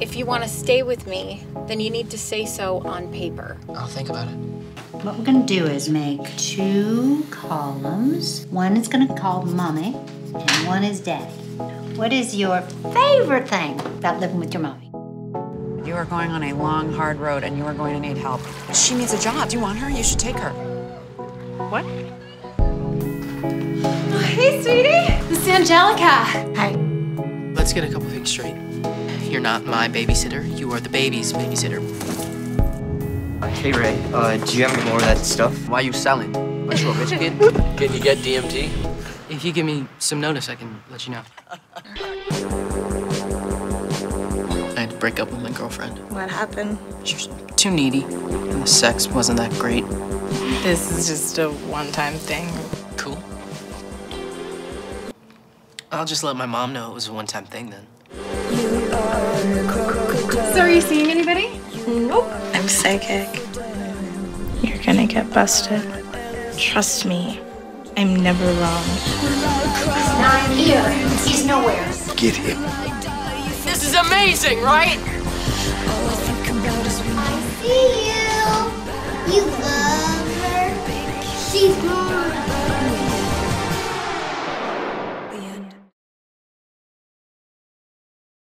If you want to stay with me, then you need to say so on paper. I'll think about it. What we're gonna do is make two columns. One is gonna call mommy, and one is daddy. What is your favorite thing about living with your mommy? You are going on a long, hard road and you are going to need help. She needs a job. Do you want her? You should take her. What? Oh, hey, sweetie. This is Anjelika. Hi. Let's get a couple things straight. You're not my babysitter. You are the baby's babysitter. Hey Ray, uh, do you have any more of that stuff? Why are you selling? What you a rich kid? Can you get DMT? If you give me some notice, I can let you know. I had to break up with my girlfriend. What happened? She was too needy, and the sex wasn't that great. This is just a one-time thing. Cool. I'll just let my mom know it was a one-time thing then. So, are you seeing anybody? Nope. I'm psychic. You're gonna get busted. Trust me, I'm never wrong. Not here. He's nowhere. Get him. This is amazing, right? I see you. You love her. She's mine.